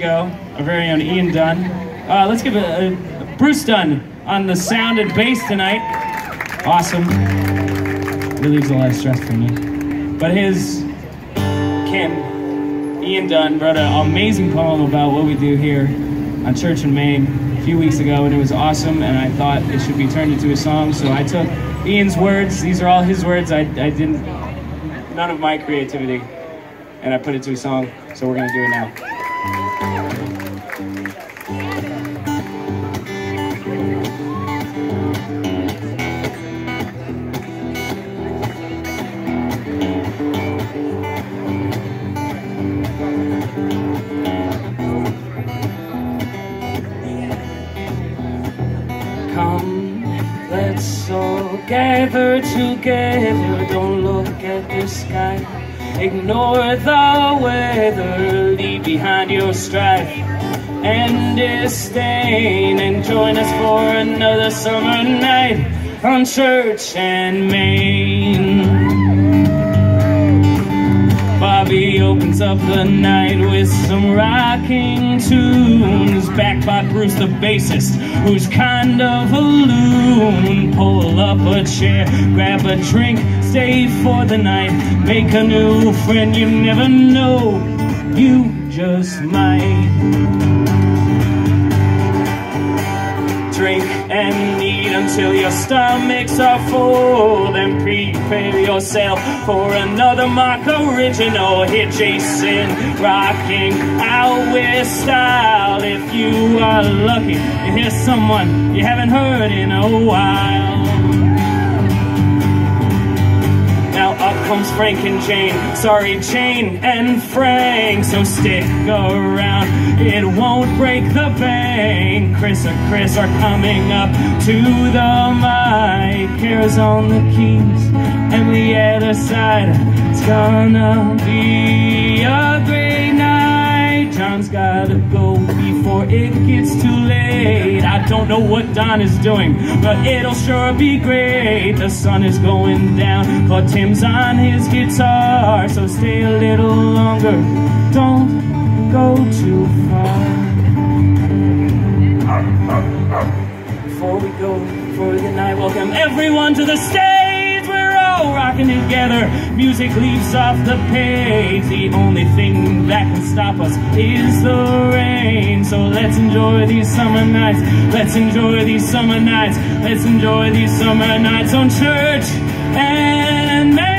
go, our very own Ian Dunn. Uh, let's give a, a, Bruce Dunn on the sound and bass tonight. Awesome. Relieves a lot of stress from me. But his Ken, Ian Dunn, wrote an amazing poem about what we do here on Church and Main a few weeks ago, and it was awesome. And I thought it should be turned into a song, so I took Ian's words. These are all his words. I, I didn't none of my creativity, and I put it to a song. So we're gonna do it now. Come, let's all gather together. Don't look at the sky. Ignore the weather. Leave behind your strife and disdain. And join us for another summer night on Church and Main. Opens up the night with some rocking tunes. Backed by Bruce the bassist, who's kind of a loon. Pull up a chair, grab a drink, stay for the night. Make a new friend, you never know, you just might until your stomachs are full. Then prepare yourself for another Mark original. Hit Jason rocking out with style. If you are lucky, you hear someone you haven't heard in a while. Comes Frank and Jane, sorry Jane and Frank, so stick around, it won't break the bank. Chris or Chris are coming up to the mic, Kara's on the keys, and the other side, it's gonna be a great night. John's gotta go before it gets too don't know what Don is doing, but it'll sure be great. The sun is going down, but Tim's on his guitar, so stay a little longer. Don't go too far. Before we go for the night, welcome everyone to the stage. Together. Music leaps off the page. The only thing that can stop us is the rain. So let's enjoy these summer nights. Let's enjoy these summer nights. Let's enjoy these summer nights on church and